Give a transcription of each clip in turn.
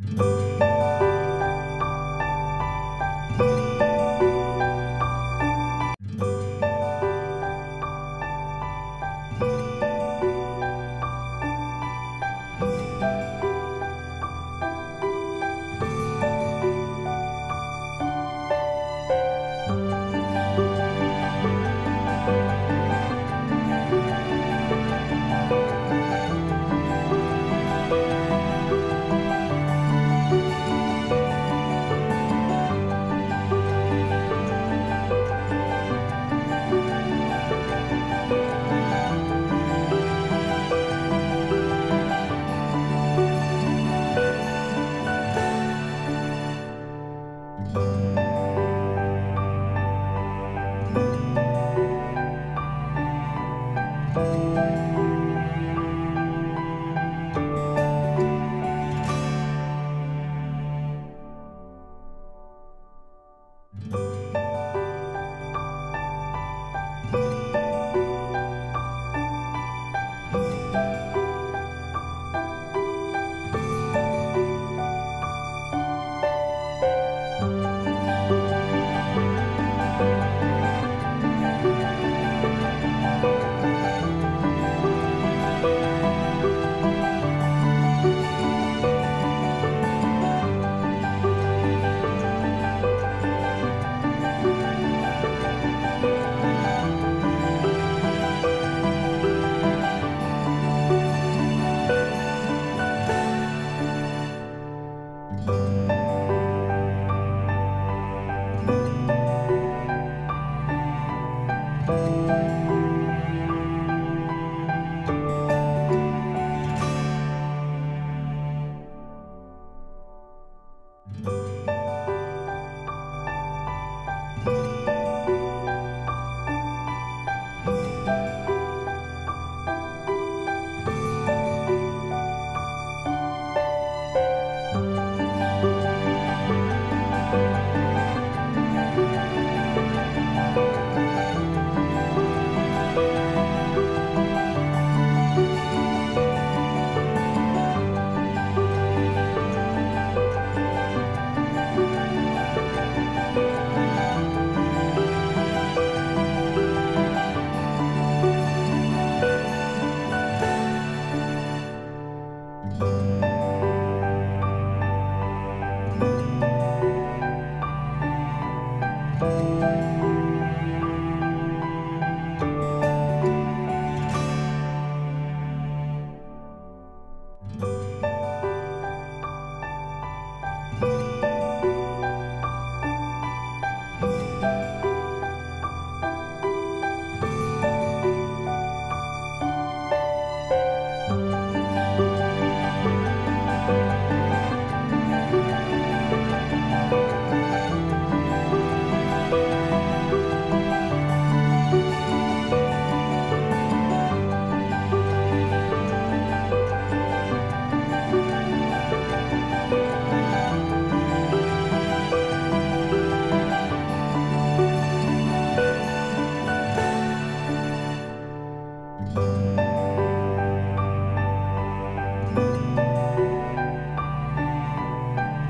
Mm-hmm.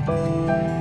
Música